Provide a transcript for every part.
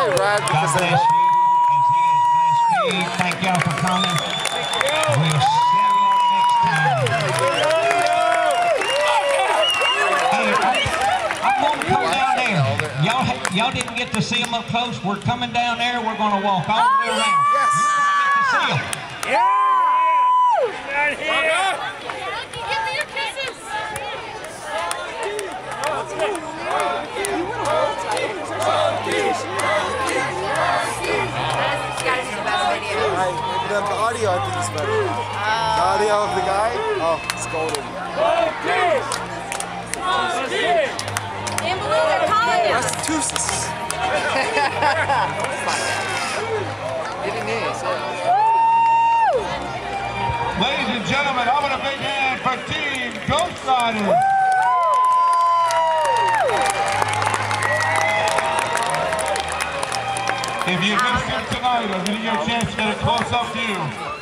probably ride God bless you as he has blessed me. Thank y'all for coming. We'll see y'all next time. Hey, I- I'm gonna come down there. Y'all, y'all didn't get to see them up close. We're coming down there. We're gonna walk all the way around. Yes. You're gonna get to see 'em. Give video. Right, the, audio I think is better. The audio of the guy, oh, it's golden. Massachusetts. Ladies and gentlemen, how about a big hand for Team Ghost Riders? If you missed them tonight or didn't get a chance to get a close-up view,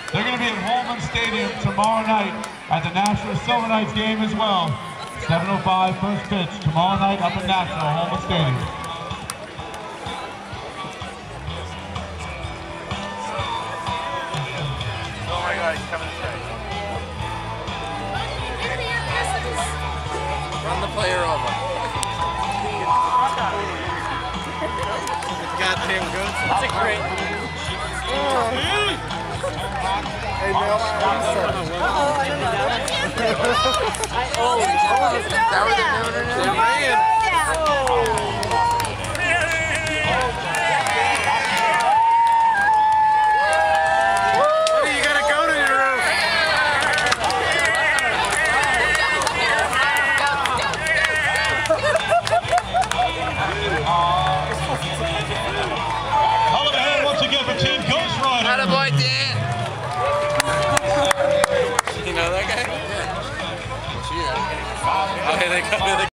they're going to be at Holman Stadium tomorrow night at the Nashua Silver Knights game as well. 7.05 first pitch tomorrow night up at Nashua, Holman Stadium. Run the player over. Good. That's a great. Hey, Neil, That Boy, Dan. you know that guy? Yeah. Oh, here they come. Here they